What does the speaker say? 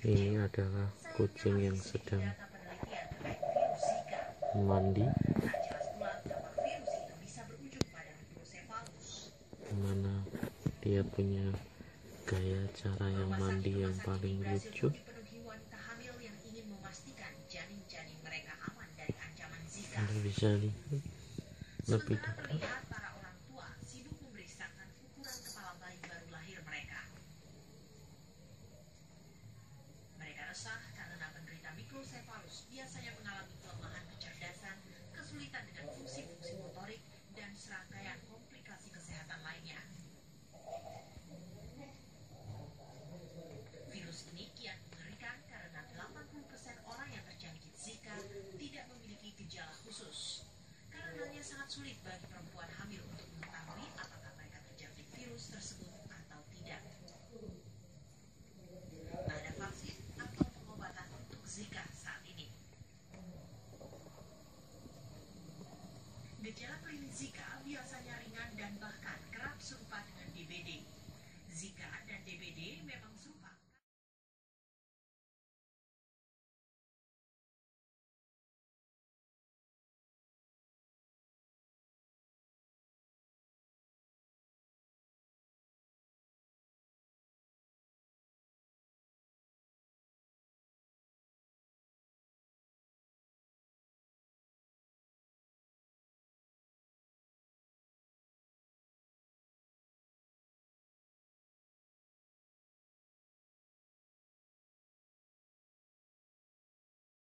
ini adalah kucing yang sedang mandi. Mana dia punya gaya cara yang mandi yang paling lucu. Anda bisa lihat lebih dekat resah karena penderita mikrosefalus biasanya mengalami kelemahan kecerdasan, kesulitan dengan fungsi-fungsi motorik, dan serangkaian komplikasi kesehatan lainnya. Virus ini kian mengerikan karena 80% orang yang terjangkit Zika tidak memiliki gejala khusus. Karenanya sangat sulit bagi perempuan hamil untuk mengetahui Gejala klinis Zika biasanya